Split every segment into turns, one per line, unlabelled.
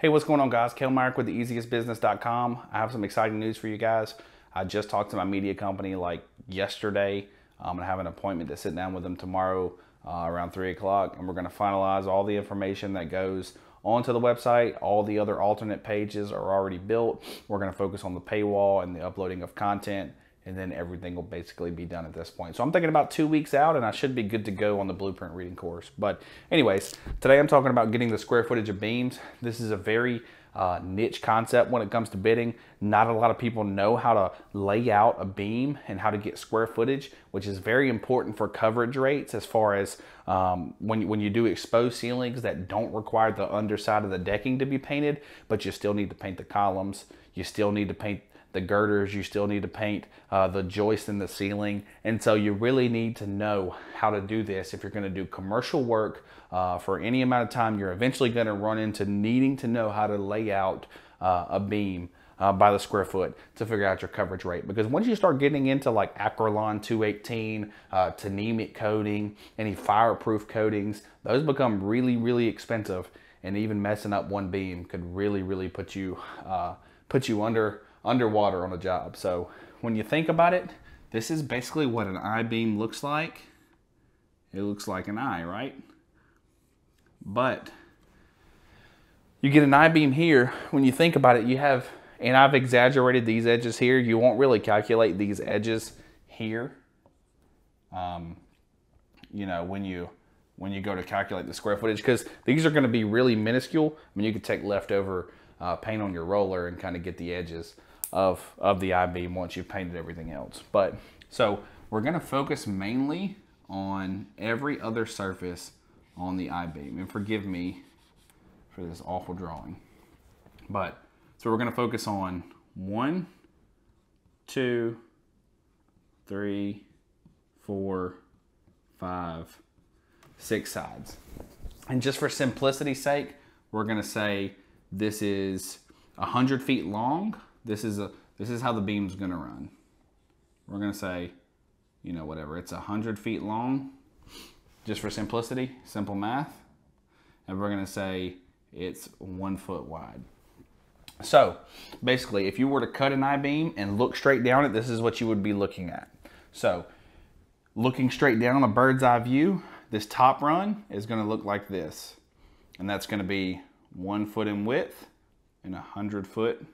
Hey, what's going on, guys? Kel Myrick with theeasiestbusiness.com. I have some exciting news for you guys. I just talked to my media company like yesterday. I'm gonna have an appointment to sit down with them tomorrow uh, around three o'clock, and we're gonna finalize all the information that goes onto the website. All the other alternate pages are already built. We're gonna focus on the paywall and the uploading of content and then everything will basically be done at this point. So I'm thinking about two weeks out and I should be good to go on the blueprint reading course. But anyways, today I'm talking about getting the square footage of beams. This is a very uh, niche concept when it comes to bidding. Not a lot of people know how to lay out a beam and how to get square footage, which is very important for coverage rates as far as um, when, when you do exposed ceilings that don't require the underside of the decking to be painted, but you still need to paint the columns. You still need to paint the girders you still need to paint, uh, the joist in the ceiling. And so you really need to know how to do this if you're gonna do commercial work uh, for any amount of time. You're eventually gonna run into needing to know how to lay out uh, a beam uh, by the square foot to figure out your coverage rate. Because once you start getting into like Acrolon 218, uh, Tnemec coating, any fireproof coatings, those become really, really expensive. And even messing up one beam could really, really put you, uh, put you under underwater on a job. So when you think about it, this is basically what an I-beam looks like. It looks like an eye, right? But you get an I-beam here. When you think about it, you have, and I've exaggerated these edges here. You won't really calculate these edges here. Um, you know, when you when you go to calculate the square footage, because these are going to be really minuscule. I mean, you could take leftover uh, paint on your roller and kind of get the edges of, of the I-beam once you've painted everything else. But so we're gonna focus mainly on every other surface on the I-beam. And forgive me for this awful drawing. But, so we're gonna focus on one, two, three, four, five, six sides. And just for simplicity's sake, we're gonna say this is 100 feet long this is a this is how the beam's gonna run. We're gonna say, you know, whatever. It's a hundred feet long, just for simplicity, simple math. And we're gonna say it's one foot wide. So basically, if you were to cut an I-beam and look straight down it, this is what you would be looking at. So looking straight down a bird's eye view, this top run is gonna look like this. And that's gonna be one foot in width and a hundred foot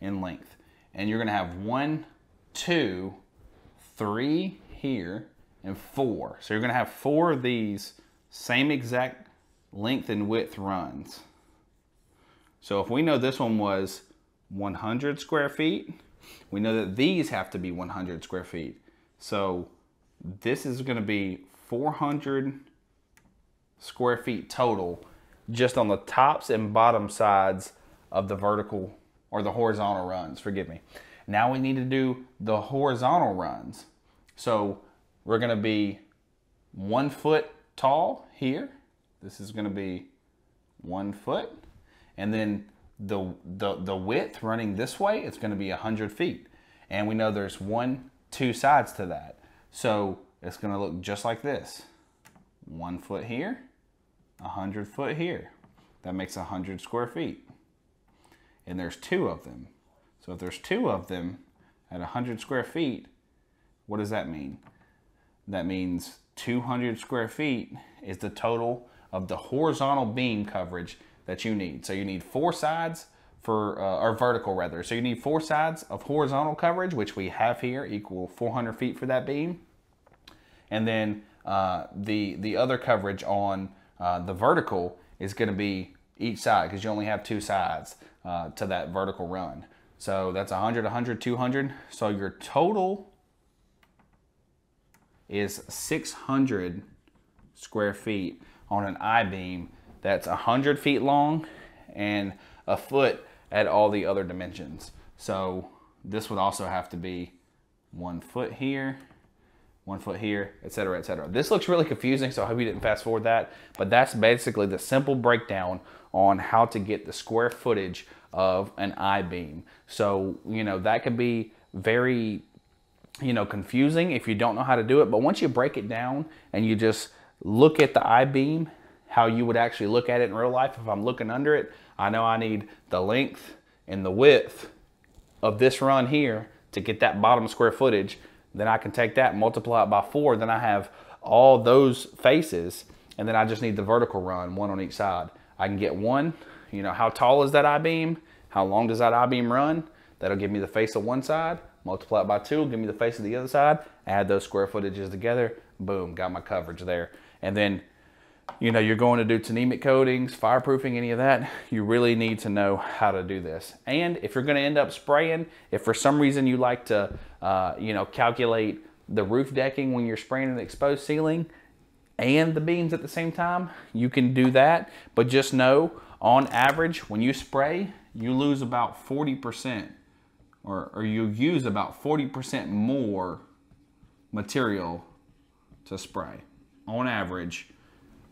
in length. And you're gonna have one, two, three here, and four. So you're gonna have four of these same exact length and width runs. So if we know this one was 100 square feet, we know that these have to be 100 square feet. So this is gonna be 400 square feet total just on the tops and bottom sides of the vertical or the horizontal runs, forgive me. Now we need to do the horizontal runs. So we're gonna be one foot tall here. This is gonna be one foot. And then the, the, the width running this way, it's gonna be 100 feet. And we know there's one, two sides to that. So it's gonna look just like this. One foot here, 100 foot here. That makes 100 square feet and there's two of them. So if there's two of them at 100 square feet, what does that mean? That means 200 square feet is the total of the horizontal beam coverage that you need. So you need four sides for, uh, or vertical rather. So you need four sides of horizontal coverage, which we have here, equal 400 feet for that beam. And then uh, the, the other coverage on uh, the vertical is gonna be each side because you only have two sides uh, to that vertical run. So that's 100, 100, 200. So your total is 600 square feet on an I-beam that's 100 feet long and a foot at all the other dimensions. So this would also have to be one foot here, one foot here, etc., etc. This looks really confusing, so I hope you didn't fast forward that. But that's basically the simple breakdown on how to get the square footage of an I-beam. So, you know, that could be very, you know, confusing if you don't know how to do it. But once you break it down and you just look at the I-beam how you would actually look at it in real life if I'm looking under it. I know I need the length and the width of this run here to get that bottom square footage. Then I can take that, multiply it by four. Then I have all those faces. And then I just need the vertical run, one on each side. I can get one, you know, how tall is that I-beam? How long does that I-beam run? That'll give me the face of one side, multiply it by two, give me the face of the other side, add those square footages together, boom, got my coverage there. And then you know, you're going to do tnemec coatings, fireproofing, any of that, you really need to know how to do this. And if you're going to end up spraying, if for some reason you like to, uh, you know, calculate the roof decking when you're spraying an exposed ceiling and the beams at the same time, you can do that. But just know, on average, when you spray, you lose about 40% or, or you use about 40% more material to spray on average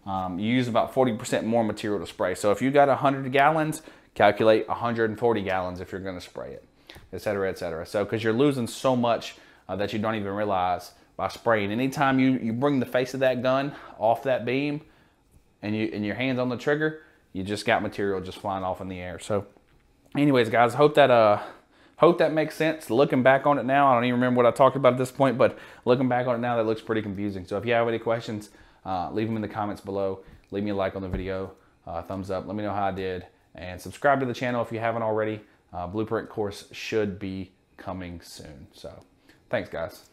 um, you use about 40% more material to spray. So if you got 100 gallons, calculate 140 gallons if you're going to spray it, et cetera, et cetera. So because you're losing so much uh, that you don't even realize by spraying. Anytime you, you bring the face of that gun off that beam and, you, and your hands on the trigger, you just got material just flying off in the air. So anyways, guys, hope that uh, hope that makes sense. Looking back on it now, I don't even remember what I talked about at this point, but looking back on it now, that looks pretty confusing. So if you have any questions, uh, leave them in the comments below. Leave me a like on the video, uh, thumbs up. Let me know how I did. And subscribe to the channel if you haven't already. Uh, blueprint course should be coming soon. So thanks, guys.